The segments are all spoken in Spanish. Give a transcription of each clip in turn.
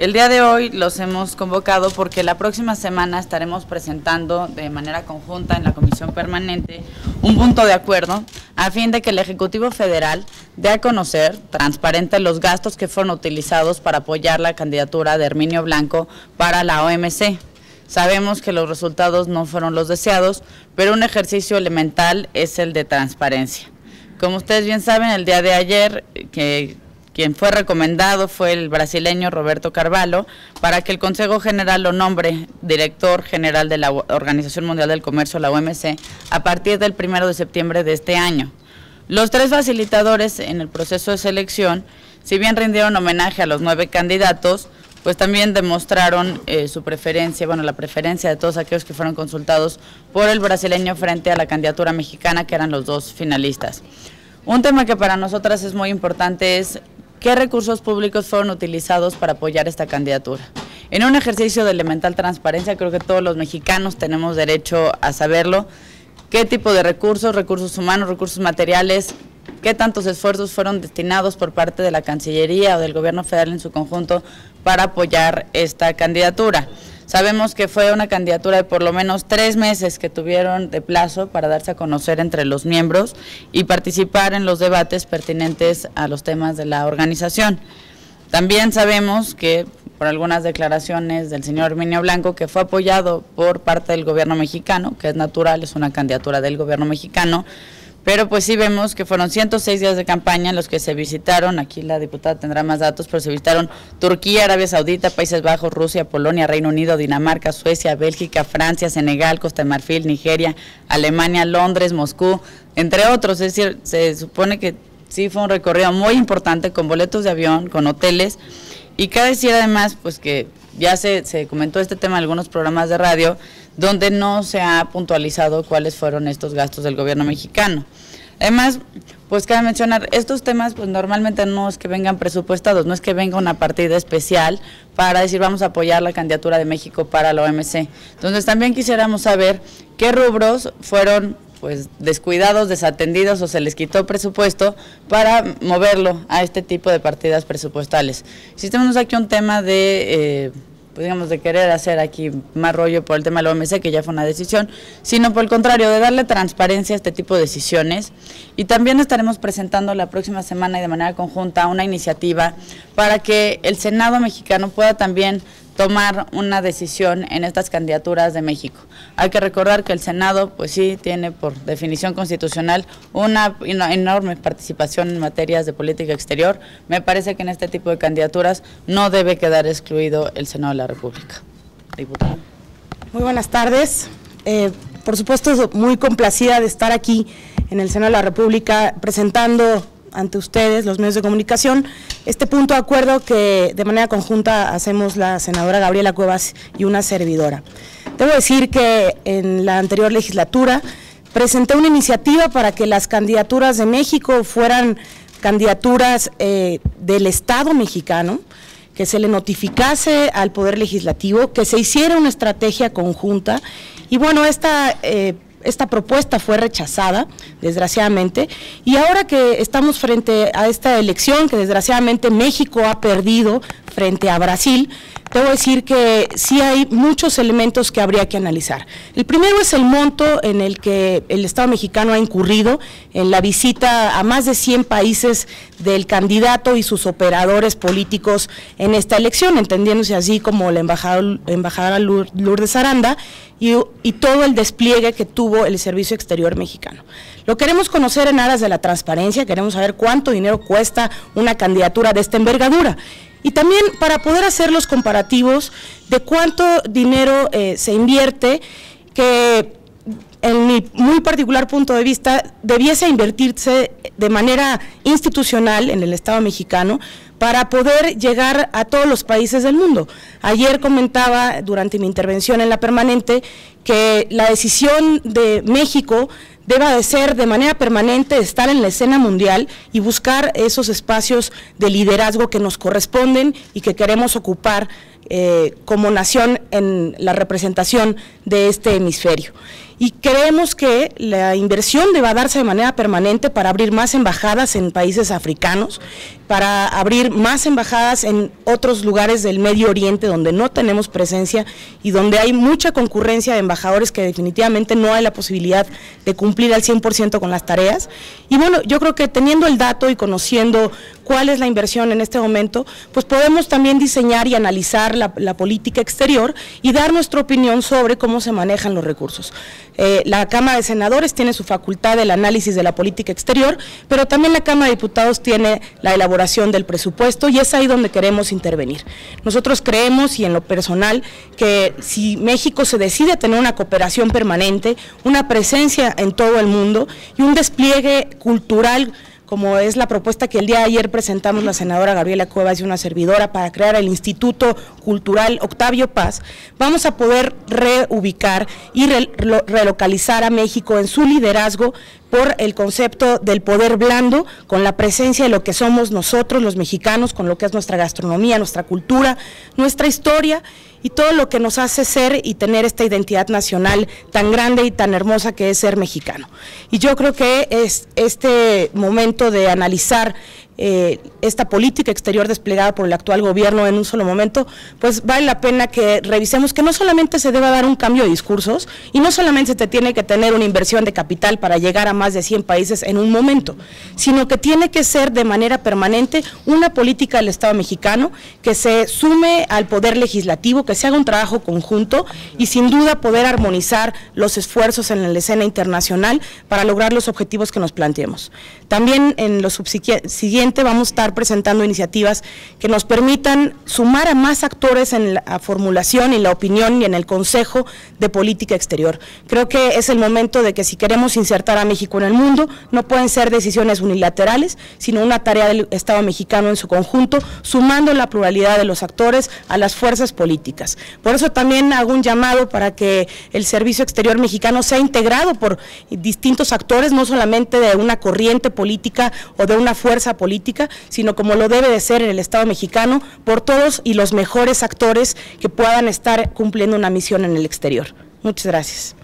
El día de hoy los hemos convocado porque la próxima semana estaremos presentando de manera conjunta en la Comisión Permanente un punto de acuerdo a fin de que el Ejecutivo Federal dé a conocer transparente los gastos que fueron utilizados para apoyar la candidatura de Herminio Blanco para la OMC. Sabemos que los resultados no fueron los deseados, pero un ejercicio elemental es el de transparencia. Como ustedes bien saben, el día de ayer, que quien fue recomendado fue el brasileño Roberto Carvalho para que el Consejo General lo nombre director general de la Organización Mundial del Comercio, la OMC, a partir del primero de septiembre de este año. Los tres facilitadores en el proceso de selección, si bien rindieron homenaje a los nueve candidatos, pues también demostraron eh, su preferencia, bueno, la preferencia de todos aquellos que fueron consultados por el brasileño frente a la candidatura mexicana, que eran los dos finalistas. Un tema que para nosotras es muy importante es ¿Qué recursos públicos fueron utilizados para apoyar esta candidatura? En un ejercicio de elemental transparencia, creo que todos los mexicanos tenemos derecho a saberlo. ¿Qué tipo de recursos, recursos humanos, recursos materiales, qué tantos esfuerzos fueron destinados por parte de la Cancillería o del Gobierno federal en su conjunto para apoyar esta candidatura? Sabemos que fue una candidatura de por lo menos tres meses que tuvieron de plazo para darse a conocer entre los miembros y participar en los debates pertinentes a los temas de la organización. También sabemos que por algunas declaraciones del señor Herminio Blanco, que fue apoyado por parte del gobierno mexicano, que es natural, es una candidatura del gobierno mexicano, pero pues sí vemos que fueron 106 días de campaña en los que se visitaron, aquí la diputada tendrá más datos, pero se visitaron Turquía, Arabia Saudita, Países Bajos, Rusia, Polonia, Reino Unido, Dinamarca, Suecia, Bélgica, Francia, Senegal, Costa de Marfil, Nigeria, Alemania, Londres, Moscú, entre otros. Es decir, se supone que sí fue un recorrido muy importante con boletos de avión, con hoteles. Y cabe decir además, pues que ya se, se comentó este tema en algunos programas de radio, donde no se ha puntualizado cuáles fueron estos gastos del gobierno mexicano. Además, pues cabe mencionar, estos temas pues normalmente no es que vengan presupuestados, no es que venga una partida especial para decir vamos a apoyar la candidatura de México para la OMC. Entonces también quisiéramos saber qué rubros fueron pues descuidados, desatendidos o se les quitó presupuesto para moverlo a este tipo de partidas presupuestales. Si tenemos aquí un tema de... Eh, pues digamos, de querer hacer aquí más rollo por el tema de la OMC, que ya fue una decisión, sino por el contrario, de darle transparencia a este tipo de decisiones. Y también estaremos presentando la próxima semana y de manera conjunta una iniciativa para que el Senado mexicano pueda también tomar una decisión en estas candidaturas de México. Hay que recordar que el Senado, pues sí, tiene por definición constitucional una, enorme participación en materias de política exterior. Me parece que en este tipo de candidaturas no debe quedar excluido el Senado de la República. Diputada. Muy buenas tardes. Eh, por supuesto, muy complacida de estar aquí en el Senado de la República presentando ante ustedes, los medios de comunicación, este punto de acuerdo que de manera conjunta hacemos la senadora Gabriela Cuevas y una servidora. Debo decir que en la anterior legislatura presenté una iniciativa para que las candidaturas de México fueran candidaturas eh, del Estado mexicano, que se le notificase al Poder Legislativo, que se hiciera una estrategia conjunta. Y bueno, esta... Eh, esta propuesta fue rechazada, desgraciadamente, y ahora que estamos frente a esta elección que desgraciadamente México ha perdido frente a Brasil, debo decir que sí hay muchos elementos que habría que analizar. El primero es el monto en el que el Estado mexicano ha incurrido en la visita a más de 100 países del candidato y sus operadores políticos en esta elección, entendiéndose así como la embajadora, Lourdes Aranda y todo el despliegue que tuvo el Servicio Exterior mexicano. Lo queremos conocer en aras de la transparencia, queremos saber cuánto dinero cuesta una candidatura de esta envergadura y también para poder hacer los comparativos de cuánto dinero eh, se invierte, que en mi muy particular punto de vista debiese invertirse de manera institucional en el Estado mexicano para poder llegar a todos los países del mundo. Ayer comentaba durante mi intervención en la permanente que la decisión de México deba de ser de manera permanente estar en la escena mundial y buscar esos espacios de liderazgo que nos corresponden y que queremos ocupar eh, como nación en la representación de este hemisferio y creemos que la inversión debe darse de manera permanente para abrir más embajadas en países africanos, para abrir más embajadas en otros lugares del Medio Oriente donde no tenemos presencia y donde hay mucha concurrencia de embajadores que definitivamente no hay la posibilidad de cumplir al 100% con las tareas. Y bueno, yo creo que teniendo el dato y conociendo cuál es la inversión en este momento, pues podemos también diseñar y analizar la, política exterior y dar nuestra opinión sobre cómo se manejan los recursos. Eh, la Cámara de Senadores tiene su facultad del análisis de la política exterior, pero también la Cámara de Diputados tiene la elaboración del presupuesto y es ahí donde queremos intervenir. Nosotros creemos, y en lo personal, que si México se decide tener una cooperación permanente, una presencia en todo el mundo y un despliegue cultural, como es la propuesta que el día de ayer presentamos la senadora Gabriela Cuevas y una servidora para crear el Instituto Cultural Octavio Paz, vamos a poder reubicar y relocalizar a México en su liderazgo por el concepto del poder blando, con la presencia de lo que somos nosotros los mexicanos, con lo que es nuestra gastronomía, nuestra cultura, nuestra historia y todo lo que nos hace ser y tener esta identidad nacional tan grande y tan hermosa que es ser mexicano. Y yo creo que es este momento de analizar eh, esta política exterior desplegada por el actual gobierno en un solo momento, pues vale la pena que revisemos que no solamente se debe dar un cambio de discursos y no solamente se tiene que tener una inversión de capital para llegar a más de 100 países en un momento, sino que tiene que ser de manera permanente una política del Estado mexicano que se sume al poder legislativo, que se haga un trabajo conjunto y sin duda poder armonizar los esfuerzos en la escena internacional para lograr los objetivos que nos planteemos. También en lo vamos a estar presentando iniciativas que nos permitan sumar a más actores en la formulación y la opinión y en el Consejo de Política Exterior. Creo que es el momento de que si queremos insertar a México en el mundo, no pueden ser decisiones unilaterales, sino una tarea del Estado mexicano en su conjunto, sumando la pluralidad de los actores a las fuerzas políticas. Por eso también hago un llamado para que el Servicio Exterior mexicano sea integrado por distintos actores, no solamente de una corriente política o de una fuerza política, sino como lo debe de ser en el Estado mexicano, por todos y los mejores actores que puedan estar cumpliendo una misión en el exterior. Muchas gracias.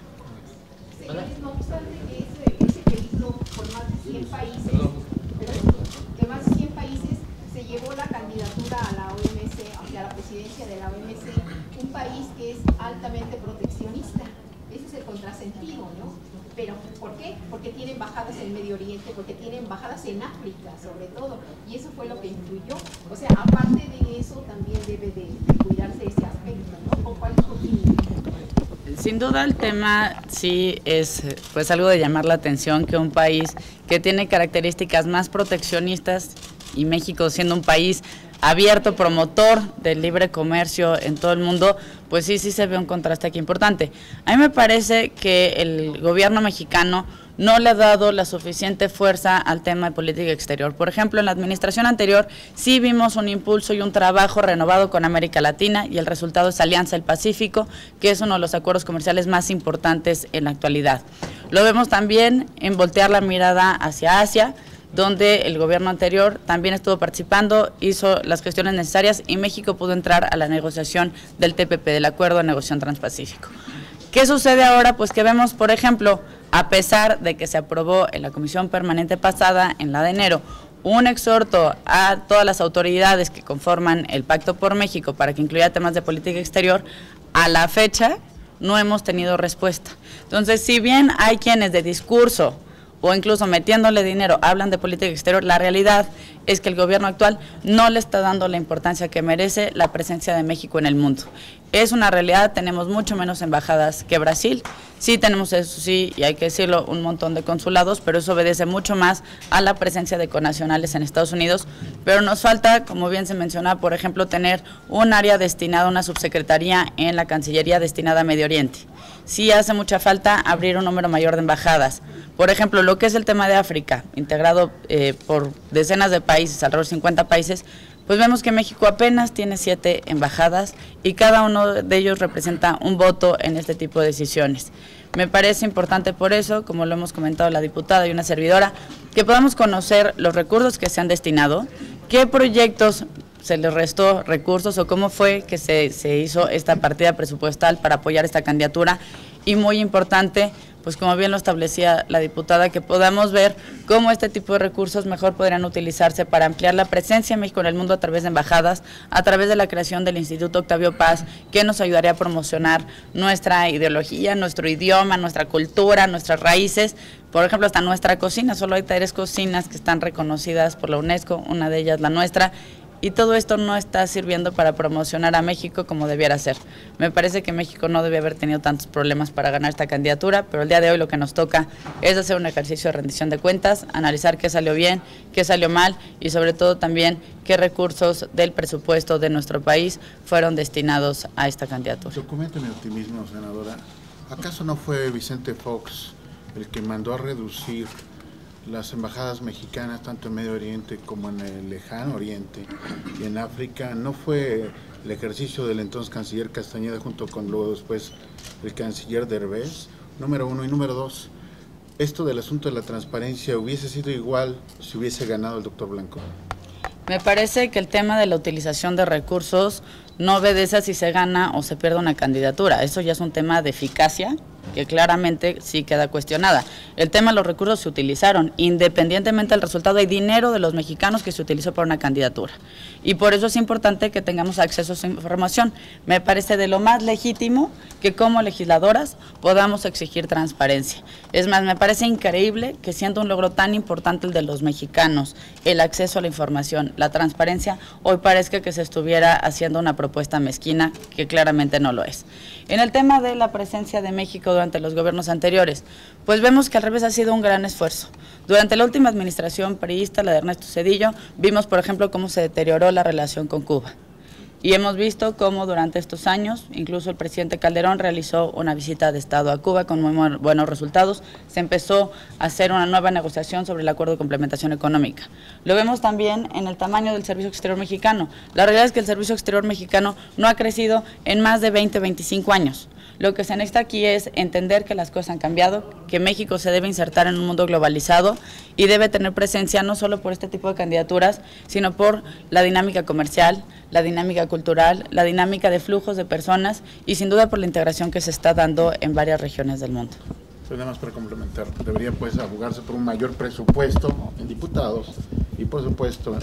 Embajadas en Medio Oriente, porque tiene embajadas en África sobre todo, y eso fue lo que influyó. O sea, aparte de eso, también debe de, cuidarse ese aspecto, ¿no? ¿Cuál es tu Sin duda el tema sí es pues algo de llamar la atención que un país que tiene características más proteccionistas y México siendo un país abierto, promotor del libre comercio en todo el mundo, pues sí, sí se ve un contraste aquí importante. A mí me parece que el gobierno mexicano no le ha dado la suficiente fuerza al tema de política exterior. Por ejemplo, en la administración anterior sí vimos un impulso y un trabajo renovado con América Latina y el resultado es Alianza del Pacífico, que es uno de los acuerdos comerciales más importantes en la actualidad. Lo vemos también en voltear la mirada hacia Asia, donde el gobierno anterior también estuvo participando, hizo las gestiones necesarias y México pudo entrar a la negociación del TPP, del Acuerdo de Negociación Transpacífico. ¿Qué sucede ahora? Pues que vemos, por ejemplo, a pesar de que se aprobó en la comisión permanente pasada, en la de enero, un exhorto a todas las autoridades que conforman el Pacto por México para que incluya temas de política exterior, a la fecha no hemos tenido respuesta. Entonces, si bien hay quienes de discurso o incluso metiéndole dinero hablan de política exterior, la realidad es que el gobierno actual no le está dando la importancia que merece la presencia de México en el mundo. Es una realidad, tenemos mucho menos embajadas que Brasil. Sí tenemos eso, sí, y hay que decirlo, un montón de consulados, pero eso obedece mucho más a la presencia de conacionales en Estados Unidos. Pero nos falta, como bien se menciona, por ejemplo, tener un área destinada, una subsecretaría en la Cancillería destinada a Medio Oriente. Sí hace mucha falta abrir un número mayor de embajadas. Por ejemplo, lo que es el tema de África, integrado eh, por decenas de países, alrededor de 50 países, pues vemos que México apenas tiene siete embajadas y cada uno de ellos representa un voto en este tipo de decisiones. Me parece importante por eso, como lo hemos comentado la diputada y una servidora, que podamos conocer los recursos que se han destinado, qué proyectos se le restó recursos o cómo fue que se, se hizo esta partida presupuestal para apoyar esta candidatura. Y muy importante, pues como bien lo establecía la diputada, que podamos ver cómo este tipo de recursos mejor podrían utilizarse para ampliar la presencia de México en el mundo a través de embajadas, a través de la creación del Instituto Octavio Paz, que nos ayudaría a promocionar nuestra ideología, nuestro idioma, nuestra cultura, nuestras raíces. Por ejemplo, hasta nuestra cocina, solo hay tres cocinas que están reconocidas por la UNESCO, una de ellas la nuestra, y todo esto no está sirviendo para promocionar a México como debiera ser. Me parece que México no debe haber tenido tantos problemas para ganar esta candidatura, pero el día de hoy lo que nos toca es hacer un ejercicio de rendición de cuentas, analizar qué salió bien, qué salió mal y sobre todo también qué recursos del presupuesto de nuestro país fueron destinados a esta candidatura. Documento mi optimismo, senadora. ¿Acaso no fue Vicente Fox el que mandó a reducir las embajadas mexicanas, tanto en Medio Oriente como en el lejano Oriente y en África, no fue el ejercicio del entonces canciller Castañeda junto con luego después el canciller Derbez, número uno y número dos. Esto del asunto de la transparencia hubiese sido igual si hubiese ganado el doctor Blanco. Me parece que el tema de la utilización de recursos no obedece a si se gana o se pierde una candidatura. Eso ya es un tema de eficacia que claramente sí queda cuestionada. El tema de los recursos se utilizaron, independientemente del resultado, hay dinero de los mexicanos que se utilizó para una candidatura. Y por eso es importante que tengamos acceso a esa información. Me parece de lo más legítimo que como legisladoras podamos exigir transparencia. Es más, me parece increíble que siendo un logro tan importante el de los mexicanos, el acceso a la información, la transparencia, hoy parezca que se estuviera haciendo una propuesta mezquina que claramente no lo es. En el tema de la presencia de México durante los gobiernos anteriores, pues vemos que al revés ha sido un gran esfuerzo. Durante la última administración priista, la de Ernesto Cedillo, vimos, por ejemplo, cómo se deterioró la relación con Cuba. Y hemos visto cómo durante estos años, incluso el presidente Calderón realizó una visita de Estado a Cuba con muy buenos resultados. Se empezó a hacer una nueva negociación sobre el acuerdo de complementación económica. Lo vemos también en el tamaño del Servicio Exterior Mexicano. La realidad es que el Servicio Exterior Mexicano no ha crecido en más de 20, 25 años. Lo que se necesita aquí es entender que las cosas han cambiado, que México se debe insertar en un mundo globalizado y debe tener presencia no solo por este tipo de candidaturas, sino por la dinámica comercial, la dinámica cultural, la dinámica de flujos de personas y sin duda por la integración que se está dando en varias regiones del mundo. Nada más para complementar, debería pues abogarse por un mayor presupuesto en diputados y por supuesto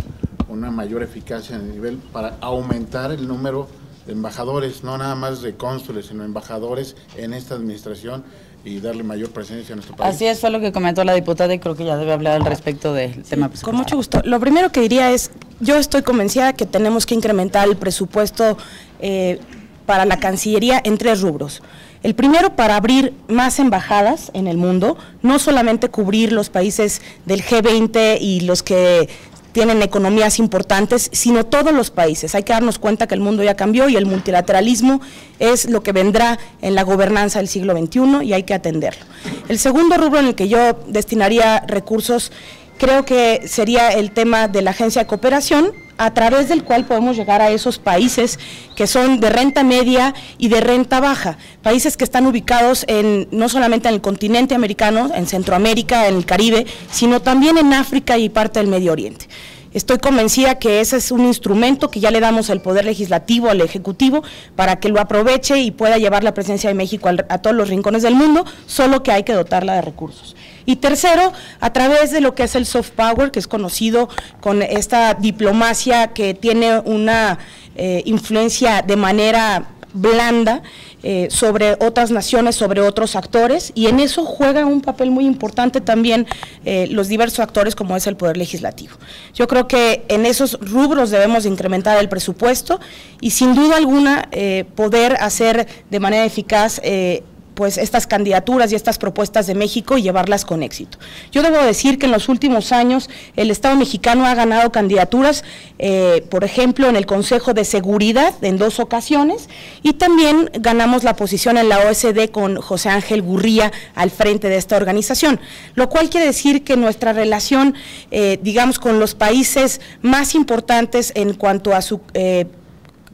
una mayor eficacia en el nivel para aumentar el número embajadores, no nada más de cónsules, sino embajadores en esta administración y darle mayor presencia a nuestro país. Así es, fue lo que comentó la diputada y creo que ya debe hablar al respecto del tema. Con mucho gusto. Lo primero que diría es, yo estoy convencida que tenemos que incrementar el presupuesto eh, para la Cancillería en tres rubros. El primero, para abrir más embajadas en el mundo, no solamente cubrir los países del G20 y los que tienen economías importantes, sino todos los países. Hay que darnos cuenta que el mundo ya cambió y el multilateralismo es lo que vendrá en la gobernanza del siglo XXI y hay que atenderlo. El segundo rubro en el que yo destinaría recursos creo que sería el tema de la agencia de cooperación, a través del cual podemos llegar a esos países que son de renta media y de renta baja, países que están ubicados en no solamente en el continente americano, en Centroamérica, en el Caribe, sino también en África y parte del Medio Oriente. Estoy convencida que ese es un instrumento que ya le damos al Poder Legislativo, al Ejecutivo, para que lo aproveche y pueda llevar la presencia de México a todos los rincones del mundo, solo que hay que dotarla de recursos. Y tercero, a través de lo que es el soft power, que es conocido con esta diplomacia que tiene una eh, influencia de manera blanda eh, sobre otras naciones, sobre otros actores, y en eso juega un papel muy importante también eh, los diversos actores como es el Poder Legislativo. Yo creo que en esos rubros debemos incrementar el presupuesto y sin duda alguna poder hacer de manera eficaz pues estas candidaturas y estas propuestas de México y llevarlas con éxito. Yo debo decir que en los últimos años el Estado mexicano ha ganado candidaturas, eh, por ejemplo, en el Consejo de Seguridad en dos ocasiones y también ganamos la posición en la OSD con José Ángel Gurría al frente de esta organización, lo cual quiere decir que nuestra relación, eh, digamos, con los países más importantes en cuanto a su... Eh,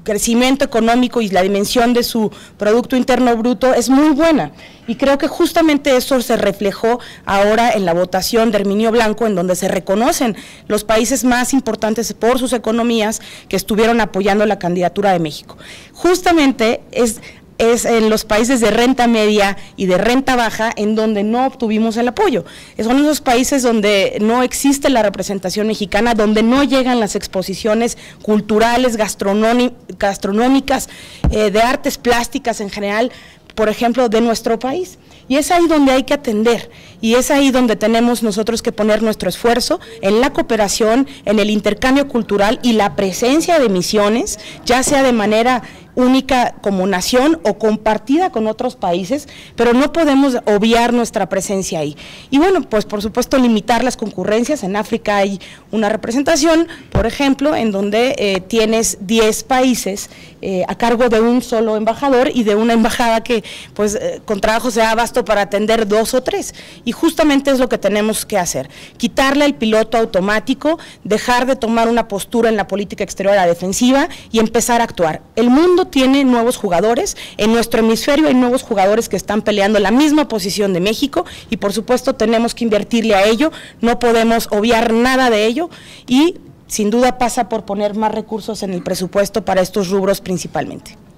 crecimiento económico y la dimensión de su Producto Interno Bruto es muy buena. Y creo que justamente eso se reflejó ahora en la votación de Herminio Blanco, en donde se reconocen los países más importantes por sus economías que estuvieron apoyando la candidatura de México. Justamente es es en los países de renta media y de renta baja en donde no obtuvimos el apoyo. Son esos países donde no existe la representación mexicana, donde no llegan las exposiciones culturales, gastronómicas, eh, de artes plásticas en general, por ejemplo, de nuestro país. Y es ahí donde hay que atender y es ahí donde tenemos nosotros que poner nuestro esfuerzo en la cooperación, en el intercambio cultural y la presencia de misiones, ya sea de manera única como nación o compartida con otros países, pero no podemos obviar nuestra presencia ahí. Y bueno, pues por supuesto limitar las concurrencias. En África hay una representación, por ejemplo, en donde eh, tienes 10 países eh, a cargo de un solo embajador y de una embajada que pues eh, con trabajo sea basto para atender dos o tres. Y justamente es lo que tenemos que hacer, quitarle el piloto automático, dejar de tomar una postura en la política exterior a la defensiva y empezar a actuar. El mundo tiene nuevos jugadores, en nuestro hemisferio hay nuevos jugadores que están peleando la misma posición de México y por supuesto tenemos que invertirle a ello, no podemos obviar nada de ello y sin duda pasa por poner más recursos en el presupuesto para estos rubros principalmente.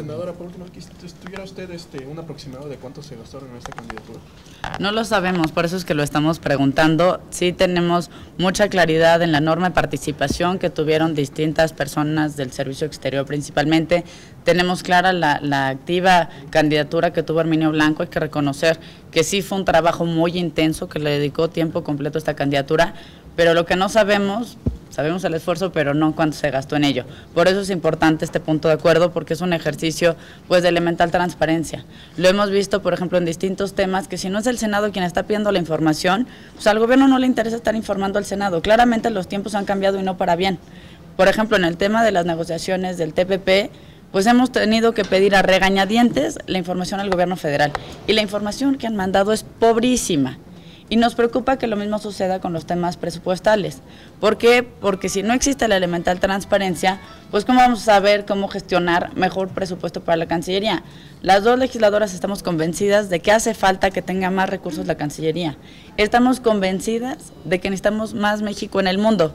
Senadora, por último, ¿tuviera usted este, un aproximado de cuánto se gastaron en esta candidatura? No lo sabemos, por eso es que lo estamos preguntando. Sí tenemos mucha claridad en la enorme participación que tuvieron distintas personas del servicio exterior principalmente. Tenemos clara la, la activa candidatura que tuvo Arminio Blanco. Hay que reconocer que sí fue un trabajo muy intenso, que le dedicó tiempo completo a esta candidatura, pero lo que no sabemos Sabemos el esfuerzo, pero no cuánto se gastó en ello. Por eso es importante este punto de acuerdo, porque es un ejercicio pues de elemental transparencia. Lo hemos visto, por ejemplo, en distintos temas, que si no es el Senado quien está pidiendo la información, pues al gobierno no le interesa estar informando al Senado. Claramente los tiempos han cambiado y no para bien. Por ejemplo, en el tema de las negociaciones del TPP, pues hemos tenido que pedir a regañadientes la información al gobierno federal. Y la información que han mandado es pobrísima. Y nos preocupa que lo mismo suceda con los temas presupuestales. ¿Por qué? Porque si no existe la elemental transparencia, pues cómo vamos a saber cómo gestionar mejor presupuesto para la Cancillería. Las dos legisladoras estamos convencidas de que hace falta que tenga más recursos la Cancillería. Estamos convencidas de que necesitamos más México en el mundo,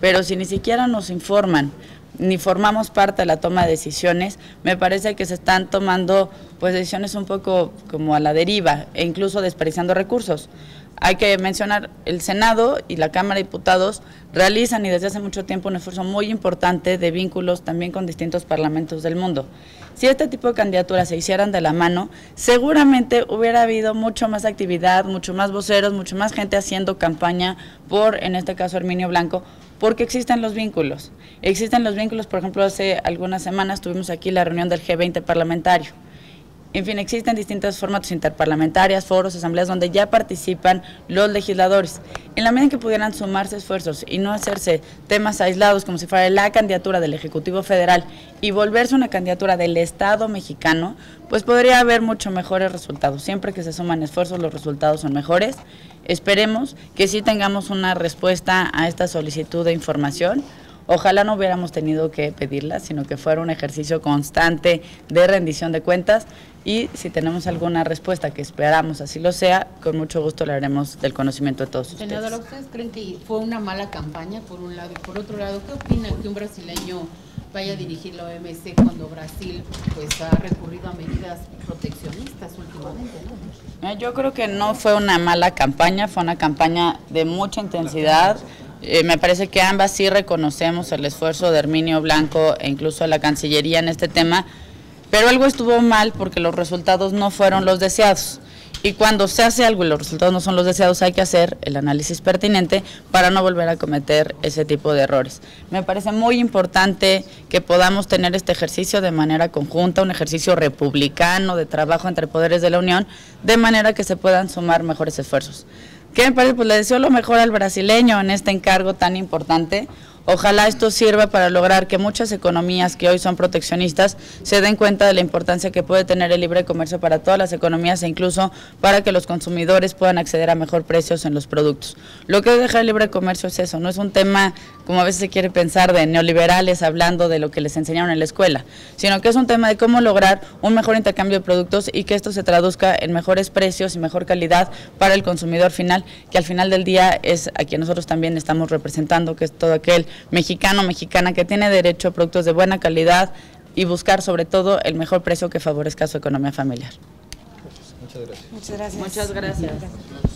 pero si ni siquiera nos informan, ni formamos parte de la toma de decisiones, me parece que se están tomando pues decisiones un poco como a la deriva e incluso desperdiciando recursos. Hay que mencionar, el Senado y la Cámara de Diputados realizan y desde hace mucho tiempo un esfuerzo muy importante de vínculos también con distintos parlamentos del mundo. Si este tipo de candidaturas se hicieran de la mano, seguramente hubiera habido mucho más actividad, mucho más voceros, mucho más gente haciendo campaña por, en este caso, Herminio Blanco, porque existen los vínculos. Existen los vínculos, por ejemplo, hace algunas semanas tuvimos aquí la reunión del G20 parlamentario en fin, existen distintos formatos interparlamentarias, foros, asambleas donde ya participan los legisladores. En la medida en que pudieran sumarse esfuerzos y no hacerse temas aislados como si fuera la candidatura del Ejecutivo Federal y volverse una candidatura del Estado mexicano, pues podría haber mucho mejores resultados. Siempre que se suman esfuerzos, los resultados son mejores. Esperemos que sí tengamos una respuesta a esta solicitud de información. Ojalá no hubiéramos tenido que pedirla, sino que fuera un ejercicio constante de rendición de cuentas y si tenemos alguna respuesta que esperamos así lo sea, con mucho gusto le haremos del conocimiento de todos ustedes. Senadora, ¿ustedes creen que fue una mala campaña por un lado? Y por otro lado, ¿qué opinan que un brasileño vaya a dirigir la OMC cuando Brasil pues ha recurrido a medidas proteccionistas últimamente? ¿no? Yo creo que no fue una mala campaña, fue una campaña de mucha intensidad. Eh, me parece que ambas sí reconocemos el esfuerzo de Herminio Blanco e incluso la Cancillería en este tema pero algo estuvo mal porque los resultados no fueron los deseados. Y cuando se hace algo y los resultados no son los deseados, hay que hacer el análisis pertinente para no volver a cometer ese tipo de errores. Me parece muy importante que podamos tener este ejercicio de manera conjunta, un ejercicio republicano de trabajo entre poderes de la Unión, de manera que se puedan sumar mejores esfuerzos. ¿Qué me parece? Pues le deseo lo mejor al brasileño en este encargo tan importante. Ojalá esto sirva para lograr que muchas economías que hoy son proteccionistas se den cuenta de la importancia que puede tener el libre comercio para todas las economías e incluso para que los consumidores puedan acceder a mejor precios en los productos. Lo que deja el libre comercio es eso, no es un tema como a veces se quiere pensar de neoliberales hablando de lo que les enseñaron en la escuela, sino que es un tema de cómo lograr un mejor intercambio de productos y que esto se traduzca en mejores precios y mejor calidad para el consumidor final, que al final del día es a quien nosotros también estamos representando, que es todo aquel mexicano, mexicana que tiene derecho a productos de buena calidad y buscar sobre todo el mejor precio que favorezca su economía familiar. Muchas gracias. Muchas gracias. Muchas gracias.